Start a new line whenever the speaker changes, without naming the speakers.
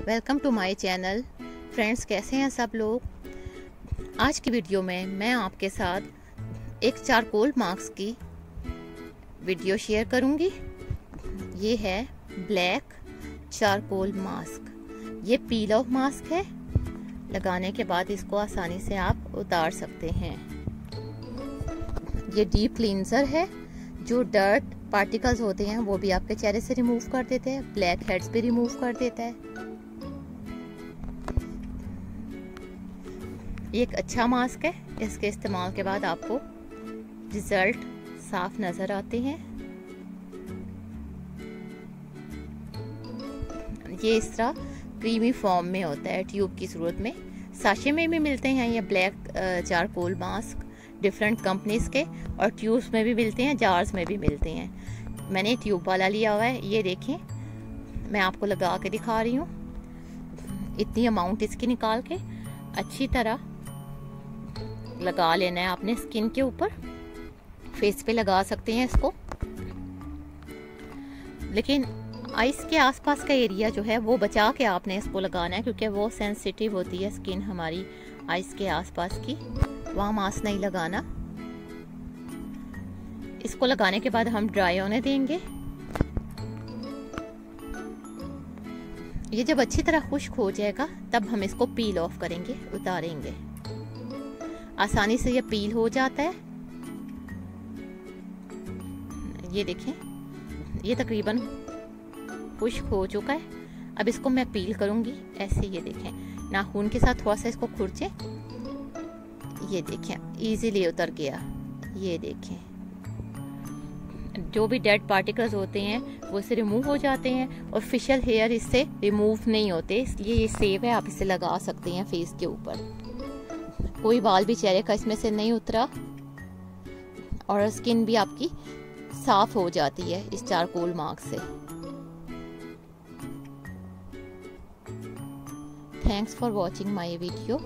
Welcome to my channel. Friends, कैसे हैं सब लोग? आज की वीडियो में मैं आपके साथ एक चारकोल मास्क की वीडियो शेयर करूँगी। ये है ब्लैक चारकोल मास्क। ये पील ऑफ़ मास्क है। लगाने के बाद इसको आसानी से आप उतार सकते हैं। ये डीप क्लींजर है। जो डर्ट पार्टिकल्स होते हैं, वो भी आपके चेहरे से रिमूव कर देते हैं। ब्लैक हेड्स भी रिमूव कर देता है। ये एक अच्छा मास्क है। इसके इस्तेमाल के बाद आपको रिज़ल्ट साफ़ नज़र आते हैं। ये इस तरह क्रीमी फॉर्म में होता है ट्यूब की सूरत में। साशे में भी मिलते हैं ये black charcoal mask different companies के, और ट्यूब्स में भी मिलते हैं जार्स में भी मिलते हैं। मैंने ट्यूब वाला लिया हुआ है, ये देखें। मैं आपको लगा के दिखा रही हूँ। इतनी अमाउंट इसकी निकाल के अच्छी तरह लगा लेना है आपने स्किन के ऊपर। फेस पे लगा सकते हैं इसको। लेकिन आइस के आसपास का एरिया जो है, वो बचा के आपने इसको लगाना है, क्योंकि वो सेंसिटिव होती है स्किन हमारी आइस के आसपास की। वहाँ मास्क नहीं लगाना। इसको लगाने के बाद हम ड्राई होने देंगे। ये जब अच्छी तरह खुश्क हो जाएगा, तब हम इसको पील ऑफ़ करेंगे, उतारेंगे। आसानी से ये पील हो जाता है। ये देखें, ये तकरीबन खुश्क हो चुका है। अब इसको मैं पील करूँगी, ऐसे ये देखें। नाखून के साथ थोड़ा सा इसको खुरचे। ये देखें इजीली उतर गया। ये देखें। जो भी डेड पार्टिकल्स होते हैं, वो इससे रिमूव हो जाते हैं और फिशल हेयर इससे रिमूव नहीं होते, इसलिए ये सेव है, आप इसे लगा सकते हैं फेस के ऊपर। कोई बाल भी चेहरे का इसमें से नहीं उतरा और स्किन भी आपकी साफ़ हो जाती है इस चारकोल मार्क से। Thanks for watching my video